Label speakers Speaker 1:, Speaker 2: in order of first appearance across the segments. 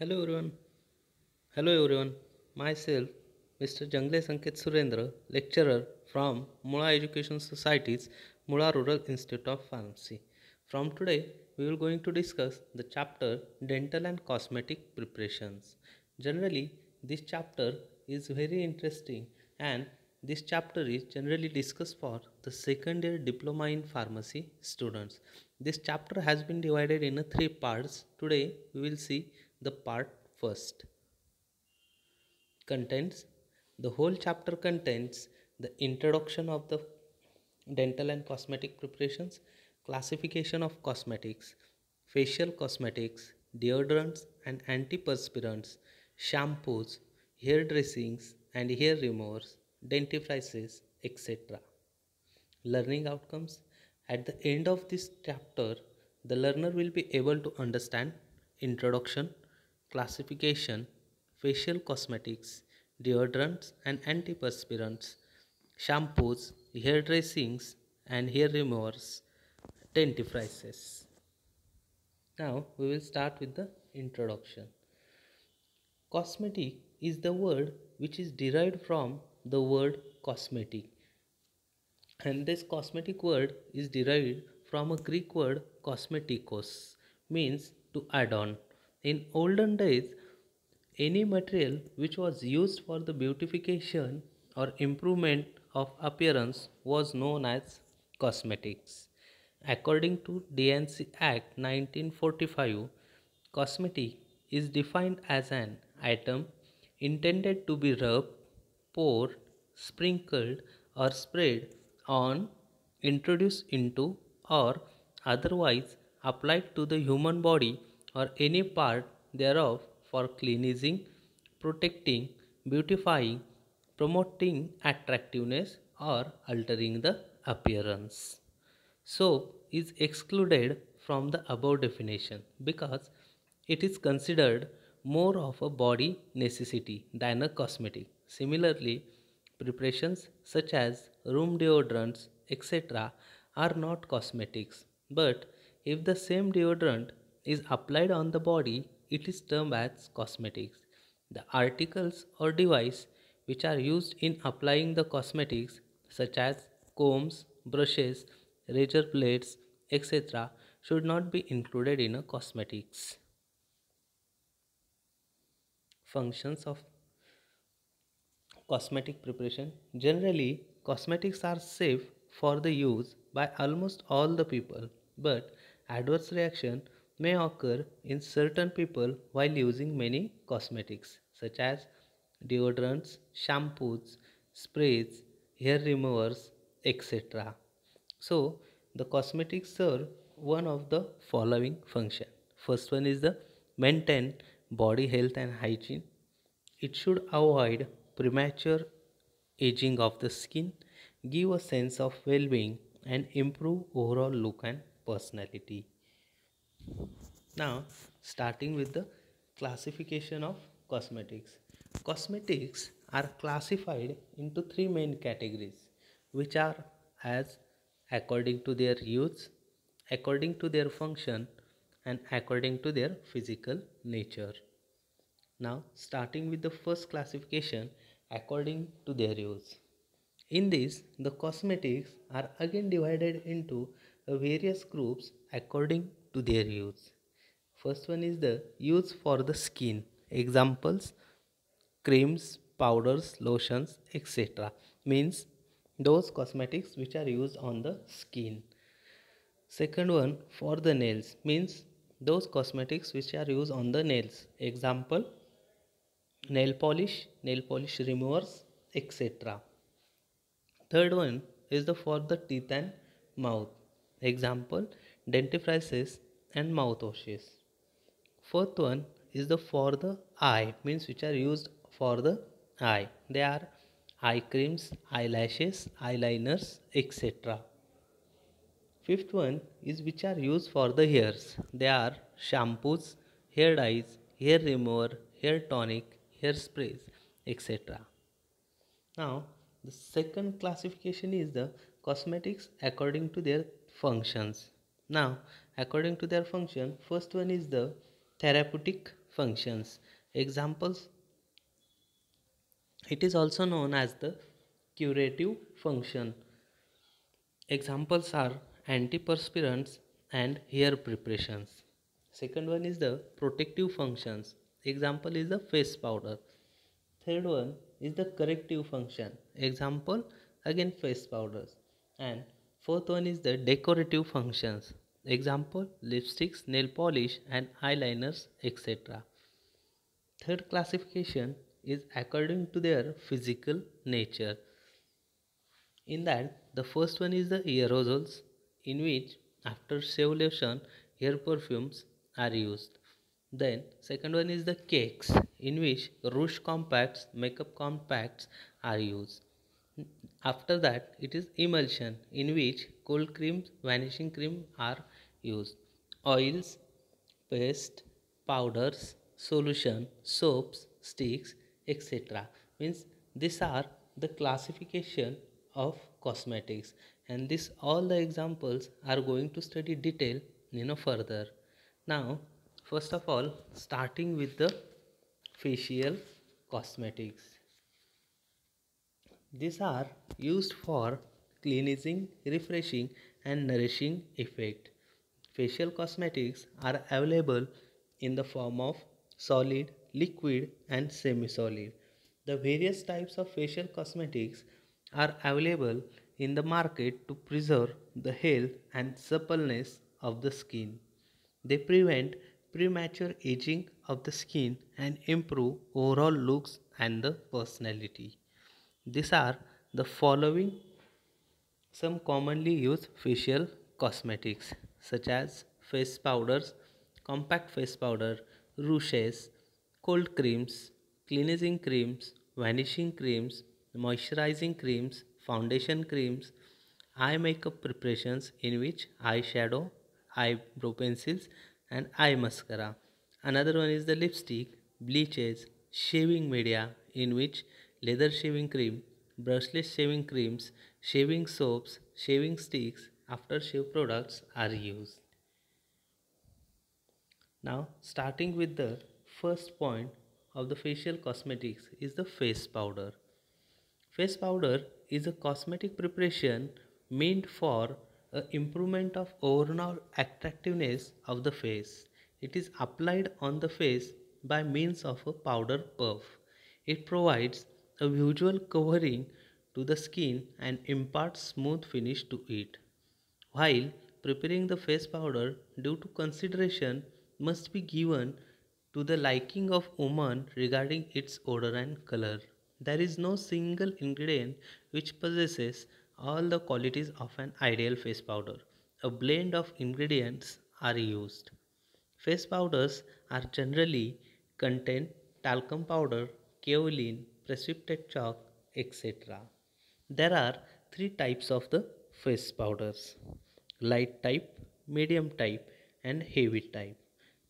Speaker 1: Hello everyone. Hello everyone. Myself, Mr. Jangle Sanket Surendra, lecturer from Mula Education Society's Mula Rural Institute of Pharmacy. From today, we will going to discuss the chapter Dental and Cosmetic Preparations. Generally, this chapter is very interesting and this chapter is generally discussed for the second year diploma in pharmacy students. This chapter has been divided in three parts. Today, we will see the part first. Contains the whole chapter contains the introduction of the dental and cosmetic preparations classification of cosmetics facial cosmetics deodorants and antiperspirants shampoos hair dressings and hair removers dentifrices etc learning outcomes. At the end of this chapter the learner will be able to understand introduction classification, facial cosmetics, deodorants and antiperspirants, shampoos, hair dressings and hair removers, dentifrices. Now we will start with the introduction. Cosmetic is the word which is derived from the word cosmetic. And this cosmetic word is derived from a Greek word cosmetikos means to add on in olden days, any material which was used for the beautification or improvement of appearance was known as cosmetics. According to DNC Act 1945, cosmetic is defined as an item intended to be rubbed, poured, sprinkled or sprayed on, introduced into or otherwise applied to the human body or any part thereof for cleansing, protecting, beautifying, promoting attractiveness or altering the appearance. Soap is excluded from the above definition because it is considered more of a body necessity than a cosmetic. Similarly, preparations such as room deodorants, etc., are not cosmetics. But if the same deodorant is applied on the body, it is termed as cosmetics. The articles or device which are used in applying the cosmetics such as combs, brushes, razor blades, etc. should not be included in a cosmetics. Functions of cosmetic preparation Generally, cosmetics are safe for the use by almost all the people, but adverse reaction may occur in certain people while using many cosmetics such as deodorants, shampoos, sprays, hair removers, etc. So, the cosmetics serve one of the following function. First one is the maintain body health and hygiene. It should avoid premature aging of the skin, give a sense of well-being and improve overall look and personality. Now, starting with the classification of cosmetics. Cosmetics are classified into three main categories, which are as according to their use, according to their function, and according to their physical nature. Now, starting with the first classification according to their use. In this, the cosmetics are again divided into various groups according to their use. First one is the use for the skin. Examples creams, powders, lotions, etc. Means those cosmetics which are used on the skin. Second one for the nails means those cosmetics which are used on the nails. Example nail polish, nail polish removers, etc. Third one is the for the teeth and mouth. Example dentifrices and mouthwashes. Fourth one is the for the eye means which are used for the eye. They are eye creams, eyelashes, eyeliners, etc. Fifth one is which are used for the hairs. They are shampoos, hair dyes, hair remover, hair tonic, hair sprays, etc. Now, the second classification is the cosmetics according to their functions. Now, according to their function, first one is the therapeutic functions. Examples It is also known as the curative function. Examples are antiperspirants and hair preparations. Second one is the protective functions. Example is the face powder. Third one is the corrective function. Example again face powders. And fourth one is the decorative functions. Example lipsticks, nail polish and eyeliners etc. Third classification is according to their physical nature. In that the first one is the aerosols in which after shave lotion hair perfumes are used. Then second one is the cakes in which rouge compacts, makeup compacts are used. After that it is emulsion in which cold creams, vanishing cream are used. Oils, paste, powders, solution, soaps, sticks, etc. Means these are the classification of cosmetics and this all the examples are going to study detail you know further now first of all starting with the facial cosmetics these are used for cleansing refreshing and nourishing effect facial cosmetics are available in the form of solid liquid and semi solid the various types of facial cosmetics are available in the market to preserve the health and suppleness of the skin. They prevent premature aging of the skin and improve overall looks and the personality. These are the following some commonly used facial cosmetics such as face powders, compact face powder, rouges, cold creams, cleansing creams, vanishing creams, moisturizing creams, foundation creams, eye makeup preparations in which eyeshadow, eyebrow pencils and eye mascara. Another one is the lipstick, bleaches, shaving media in which leather shaving cream, brushless shaving creams, shaving soaps, shaving sticks, aftershave products are used. Now starting with the first point of the facial cosmetics is the face powder. Face powder is a cosmetic preparation meant for a improvement of overall attractiveness of the face. It is applied on the face by means of a powder puff. It provides a visual covering to the skin and imparts smooth finish to it. While preparing the face powder due to consideration must be given to the liking of woman regarding its odor and color. There is no single ingredient which possesses all the qualities of an ideal face powder. A blend of ingredients are used. Face powders are generally contain talcum powder, kaolin, precipitate chalk, etc. There are three types of the face powders light type, medium type, and heavy type.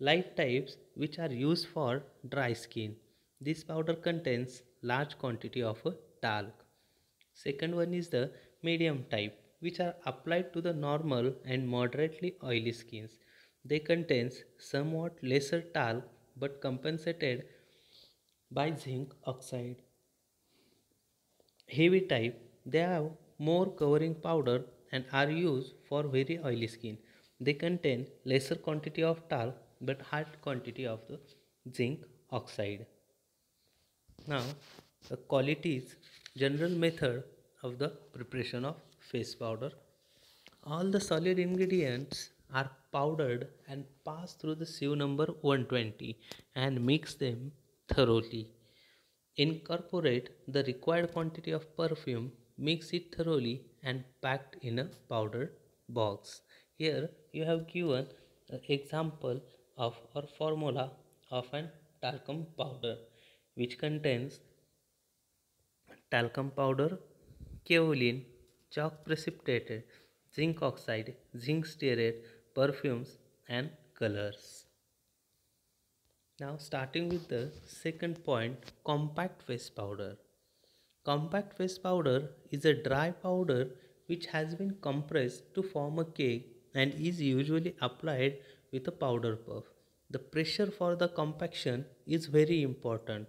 Speaker 1: Light types which are used for dry skin. This powder contains large quantity of talc. Second one is the medium type which are applied to the normal and moderately oily skins. They contains somewhat lesser talc but compensated by zinc oxide. Heavy type they have more covering powder and are used for very oily skin. They contain lesser quantity of talc but high quantity of the zinc oxide. Now, the qualities general method of the preparation of face powder. All the solid ingredients are powdered and passed through the sieve number 120 and mix them thoroughly. Incorporate the required quantity of perfume, mix it thoroughly and packed in a powder box. Here you have given an example of or formula of an talcum powder which contains talcum powder, kaolin, chalk precipitated, zinc oxide, zinc stearate, perfumes and colors. Now starting with the second point compact face powder. Compact face powder is a dry powder which has been compressed to form a cake and is usually applied with a powder puff. The pressure for the compaction is very important.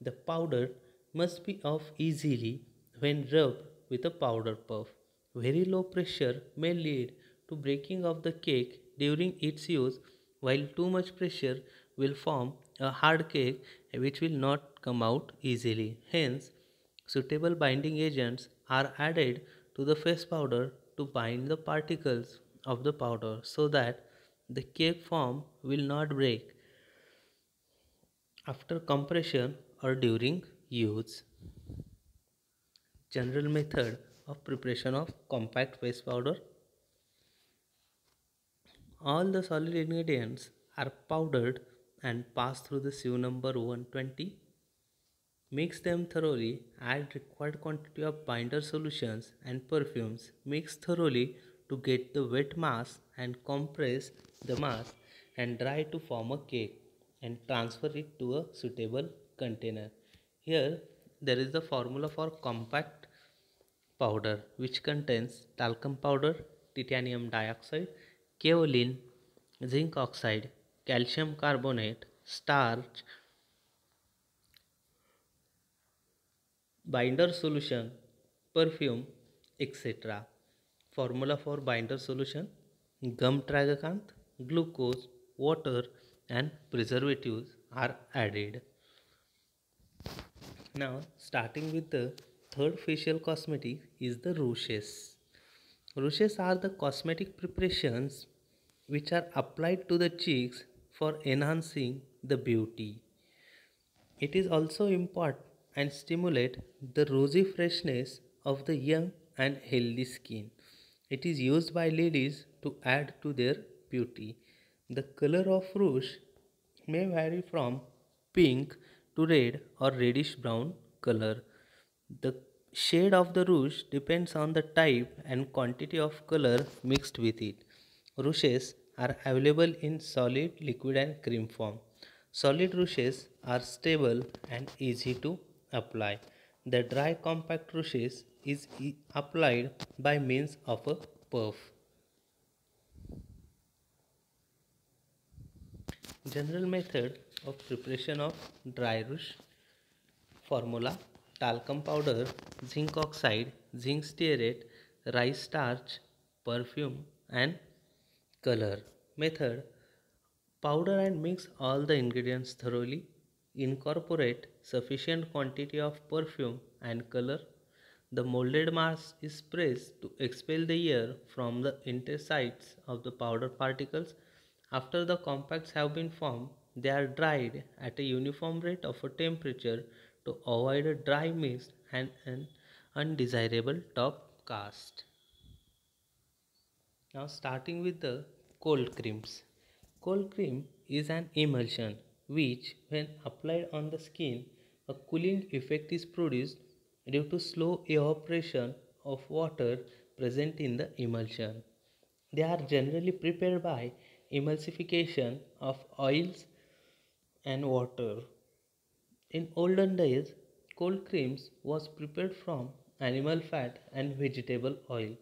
Speaker 1: The powder must be off easily when rubbed with a powder puff. Very low pressure may lead to breaking of the cake during its use while too much pressure will form a hard cake which will not come out easily. Hence, suitable binding agents are added to the face powder to bind the particles of the powder so that the cake form will not break after compression or during use. General method of preparation of compact face powder. All the solid ingredients are powdered and pass through the sieve number 120. Mix them thoroughly, add required quantity of binder solutions and perfumes. Mix thoroughly to get the wet mass and compress the mass and dry to form a cake and transfer it to a suitable container. Here there is the formula for compact powder which contains talcum powder, titanium dioxide, kaolin, zinc oxide, calcium carbonate, starch, binder solution, perfume, etc. Formula for binder solution gum tragacanth, glucose, water and preservatives are added. Now starting with the third facial cosmetic is the rouges. Rouges are the cosmetic preparations which are applied to the cheeks for enhancing the beauty. It is also impart and stimulate the rosy freshness of the young and healthy skin. It is used by ladies to add to their beauty. The color of rouge may vary from pink to red or reddish brown color. The shade of the rouge depends on the type and quantity of color mixed with it. Rouges are available in solid, liquid and cream form. Solid rouges are stable and easy to apply. The dry compact rouges is applied by means of a puff. General method of preparation of dry rouge formula talcum powder, zinc oxide, zinc stearate, rice starch, perfume and color. Method Powder and mix all the ingredients thoroughly. Incorporate sufficient quantity of perfume and color the molded mass is pressed to expel the air from the interstices of the powder particles. After the compacts have been formed, they are dried at a uniform rate of a temperature to avoid a dry mist and an undesirable top cast. Now starting with the cold creams. Cold cream is an emulsion which when applied on the skin a cooling effect is produced due to slow evaporation of water present in the emulsion. They are generally prepared by emulsification of oils and water. In olden days, cold creams was prepared from animal fat and vegetable oil.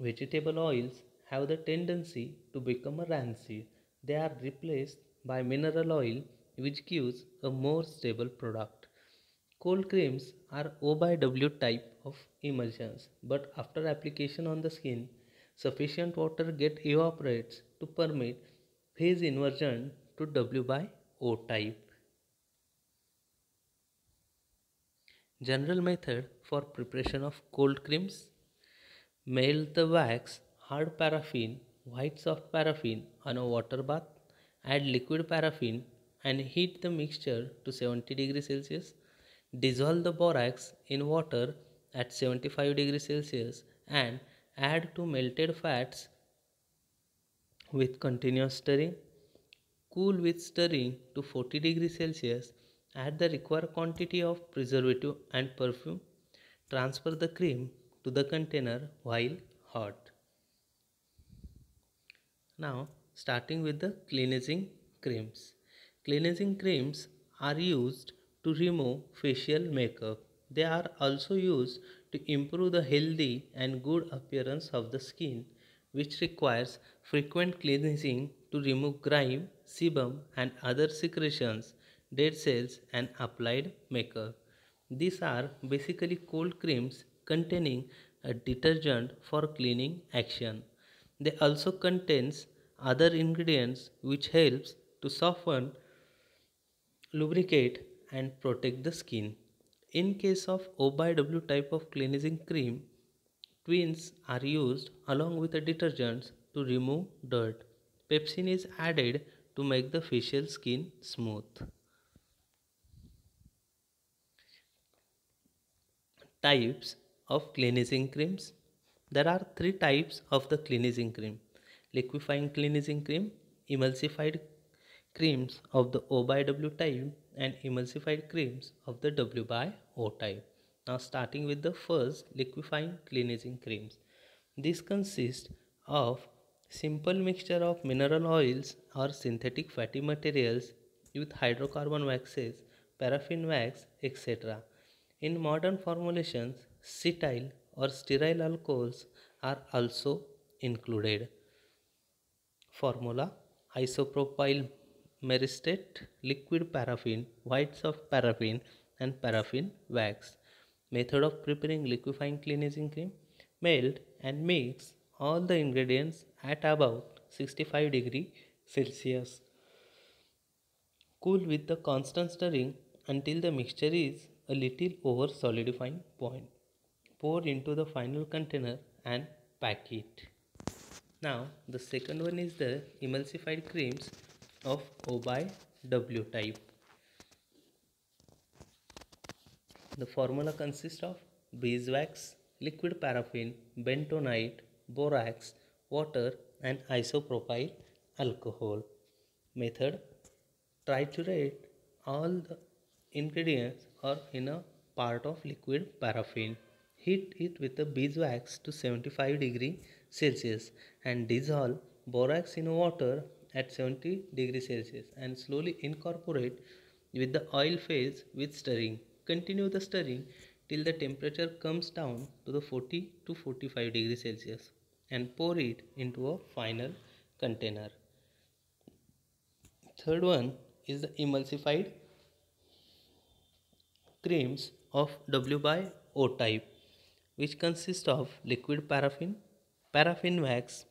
Speaker 1: Vegetable oils have the tendency to become rancid. They are replaced by mineral oil which gives a more stable product. Cold creams are O by W type of emulsions, but after application on the skin, sufficient water get evaporates to permit phase inversion to W by O type. General method for preparation of cold creams. Melt the wax, hard paraffin, white soft paraffin on a water bath. Add liquid paraffin and heat the mixture to 70 degrees Celsius Dissolve the borax in water at 75 degrees Celsius and add to melted fats with continuous stirring. Cool with stirring to 40 degrees Celsius. Add the required quantity of preservative and perfume. Transfer the cream to the container while hot. Now starting with the cleansing creams. Cleansing creams are used to remove facial makeup. They are also used to improve the healthy and good appearance of the skin, which requires frequent cleansing to remove grime, sebum, and other secretions, dead cells, and applied makeup. These are basically cold creams containing a detergent for cleaning action. They also contains other ingredients which helps to soften, lubricate and protect the skin. In case of O by W type of cleansing cream, Tweens are used along with the detergents to remove dirt. Pepsin is added to make the facial skin smooth. Types of cleansing creams. There are three types of the cleansing cream. Liquefying cleansing cream, emulsified creams of the O by W type and emulsified creams of the W by O type. Now starting with the first liquefying cleansing creams. This consists of simple mixture of mineral oils or synthetic fatty materials with hydrocarbon waxes, paraffin wax, etc. In modern formulations, cetyl or stearyl alcohols are also included. Formula isopropyl myristate, liquid paraffin, white soft paraffin and paraffin wax. Method of preparing liquefying cleansing cream. Melt and mix all the ingredients at about 65 degree Celsius. Cool with the constant stirring until the mixture is a little over solidifying point. Pour into the final container and pack it. Now the second one is the emulsified creams of O by W type. The formula consists of beeswax, liquid paraffin, bentonite, borax, water and isopropyl alcohol. Method Triturate all the ingredients are in a part of liquid paraffin. Heat it with the beeswax to 75 degree Celsius and dissolve borax in water at 70 degree Celsius and slowly incorporate with the oil phase with stirring. Continue the stirring till the temperature comes down to the 40 to 45 degree Celsius and pour it into a final container. Third one is the emulsified creams of W by O type which consist of liquid paraffin, paraffin wax,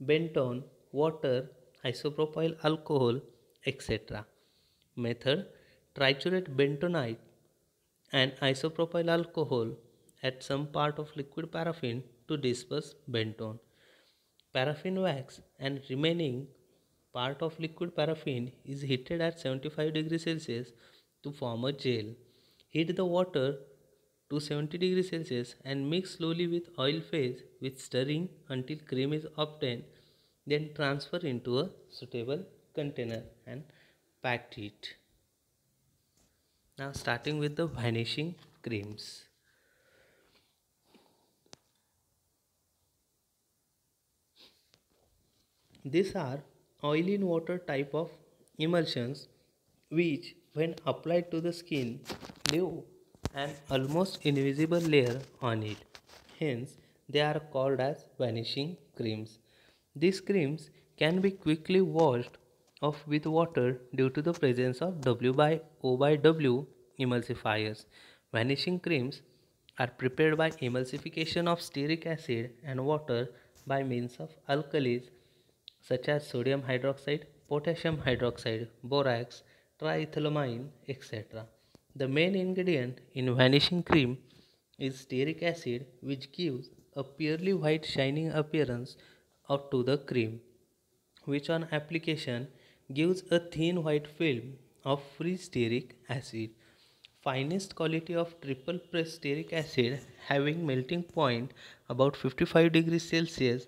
Speaker 1: benton, water, isopropyl alcohol, etc. Method Triturate bentonite and isopropyl alcohol at some part of liquid paraffin to disperse benton. Paraffin wax and remaining part of liquid paraffin is heated at 75 degrees Celsius to form a gel. Heat the water to 70 degrees Celsius and mix slowly with oil phase with stirring until cream is obtained. Then transfer into a suitable container and pack it. Now starting with the vanishing creams. These are oil in water type of emulsions which when applied to the skin leave an almost invisible layer on it. Hence, they are called as vanishing creams. These creams can be quickly washed off with water due to the presence of W by O by W emulsifiers. Vanishing creams are prepared by emulsification of stearic acid and water by means of alkalis such as sodium hydroxide, potassium hydroxide, borax, triethylamine, etc. The main ingredient in vanishing cream is stearic acid which gives a purely white shining appearance out to the cream which on application gives a thin white film of free stearic acid. Finest quality of triple pressed stearic acid having melting point about 55 degrees Celsius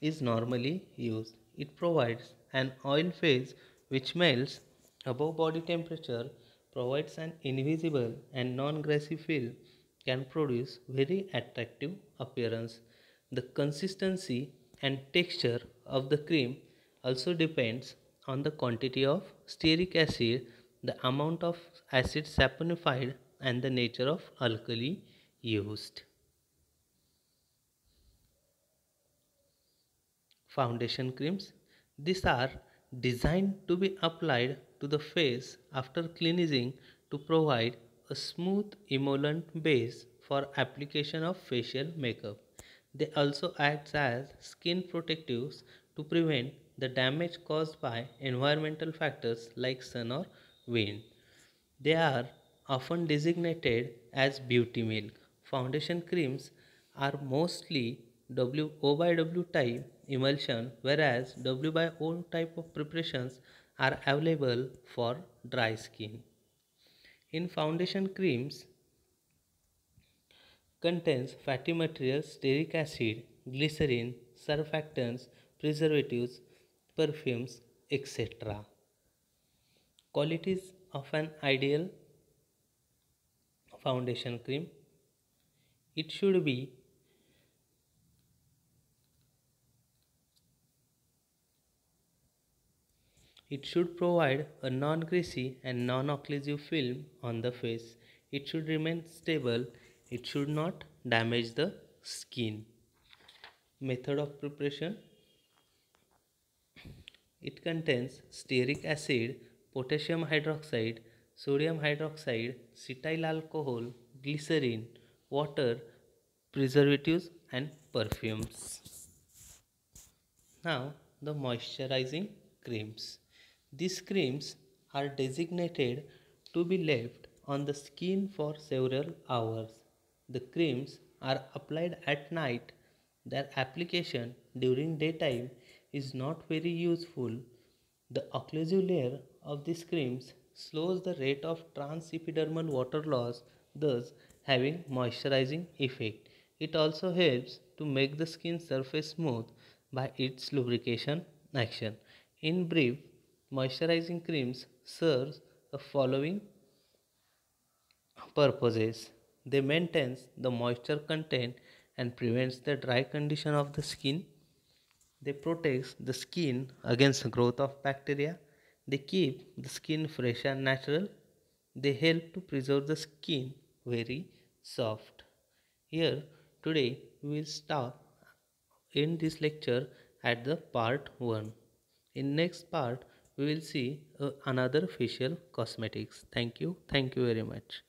Speaker 1: is normally used. It provides an oil phase which melts above body temperature provides an invisible and non-greasy feel can produce very attractive appearance. The consistency and texture of the cream also depends on the quantity of stearic acid, the amount of acid saponified and the nature of alkali used. Foundation creams. These are designed to be applied to the face after cleansing to provide a smooth emollient base for application of facial makeup. They also act as skin protectives to prevent the damage caused by environmental factors like sun or wind. They are often designated as beauty milk. Foundation creams are mostly W O by W type emulsion whereas W by O type of preparations are available for dry skin. In foundation creams contains fatty materials, stearic acid, glycerin, surfactants, preservatives, perfumes, etc. Qualities of an ideal foundation cream it should be It should provide a non-greasy and non-occlusive film on the face. It should remain stable. It should not damage the skin. Method of preparation. It contains stearic acid, potassium hydroxide, sodium hydroxide, cetyl alcohol, glycerin, water, preservatives and perfumes. Now the moisturizing creams. These creams are designated to be left on the skin for several hours. The creams are applied at night. Their application during daytime is not very useful. The occlusive layer of these creams slows the rate of transepidermal water loss, thus having moisturizing effect. It also helps to make the skin surface smooth by its lubrication action. In brief, Moisturizing creams serve the following purposes. They maintain the moisture content and prevents the dry condition of the skin. They protect the skin against the growth of bacteria. They keep the skin fresh and natural. They help to preserve the skin very soft. Here today we will stop in this lecture at the part 1. In next part we will see uh, another facial cosmetics. Thank you. Thank you very much